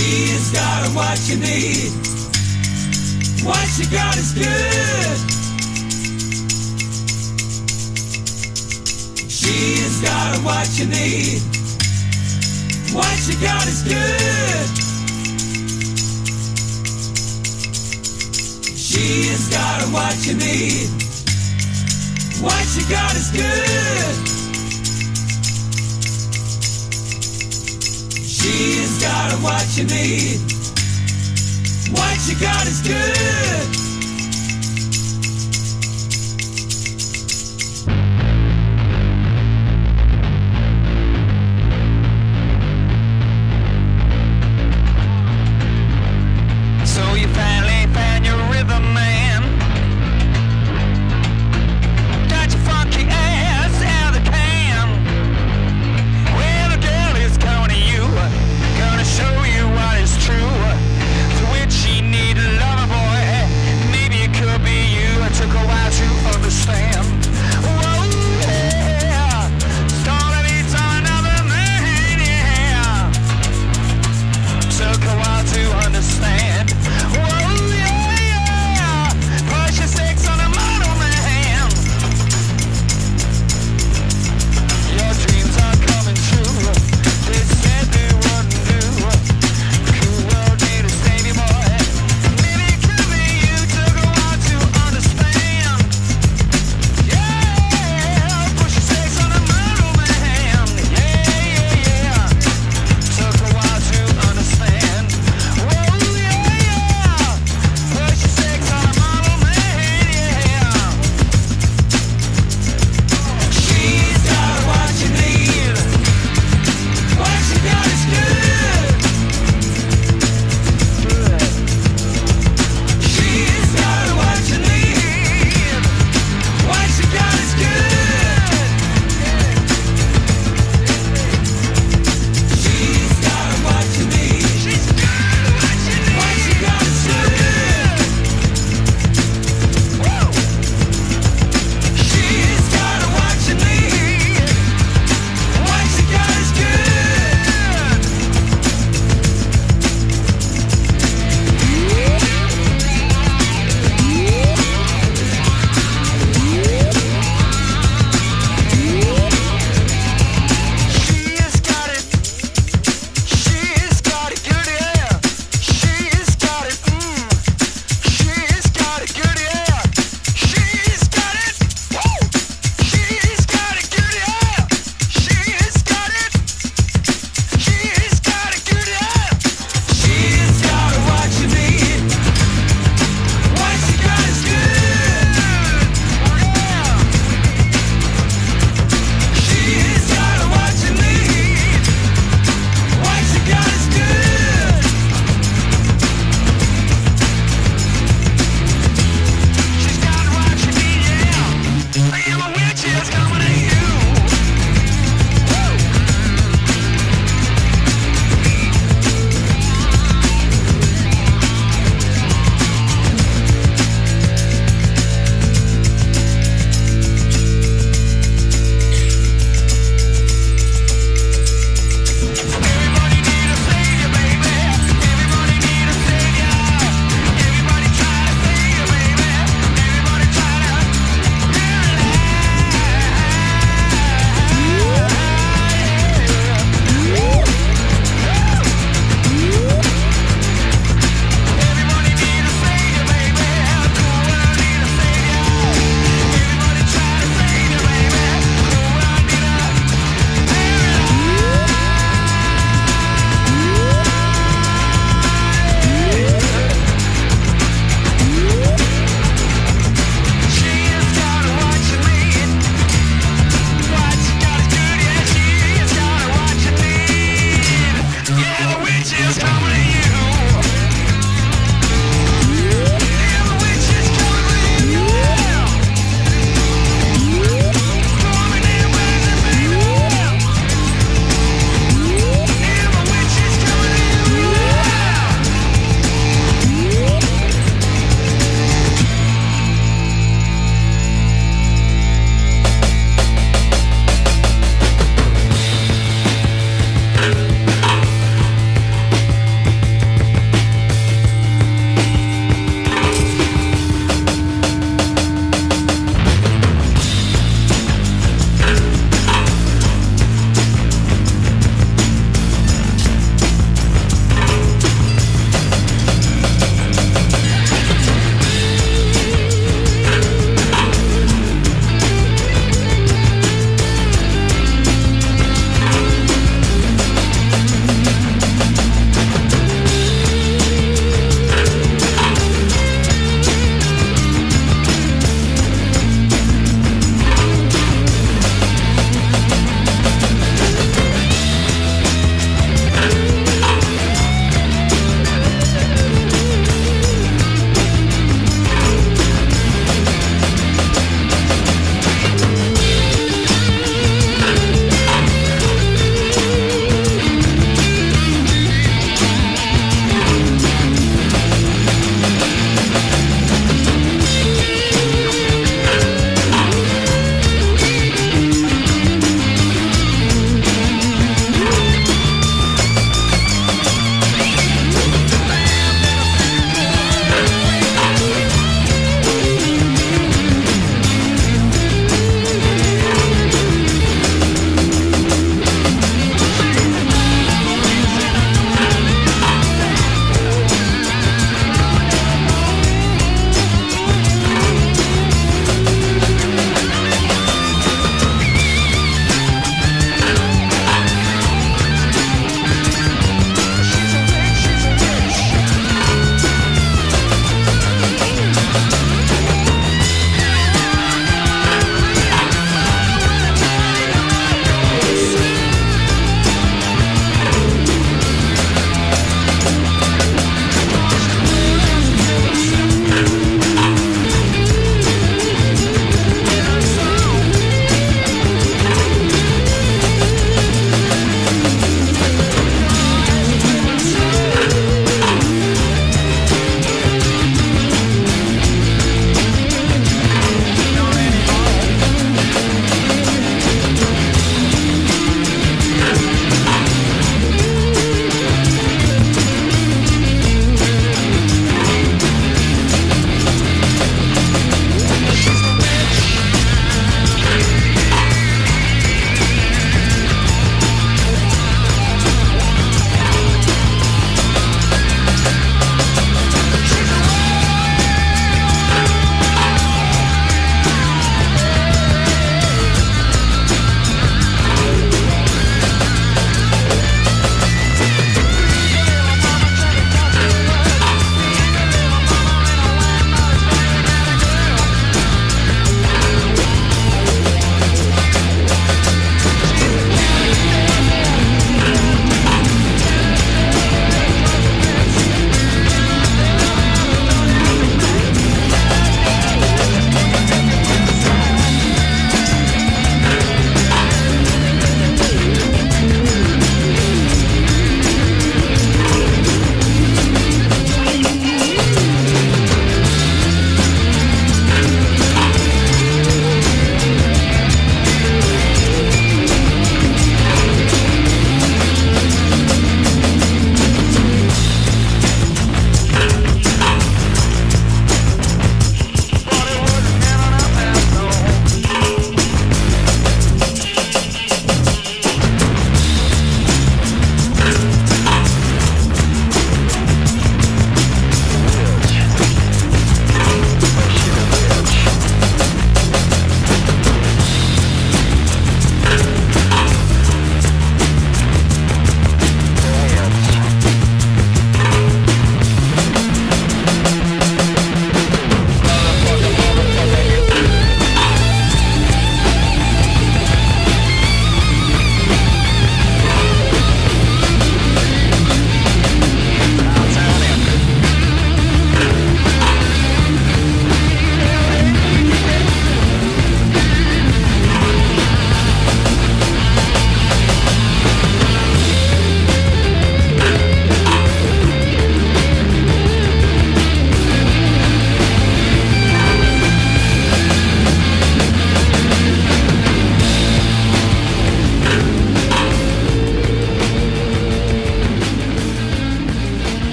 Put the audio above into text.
She's got what you need. What you got is good. She's got what you need. What you got is good. She's got what you need. What you got is good. She is got what you need. What you got is good.